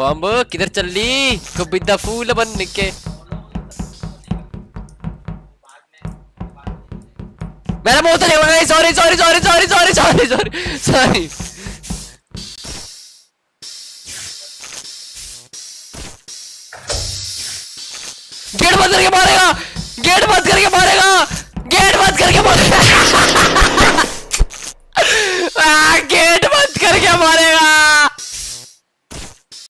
Bomb किधर चल? ली कबिदा तो फूल बन के। मेरा मुँह तो नहीं बना sorry sorry sorry sorry sorry sorry sorry sorry gate बंद करके गेट बंद करके मारेगा।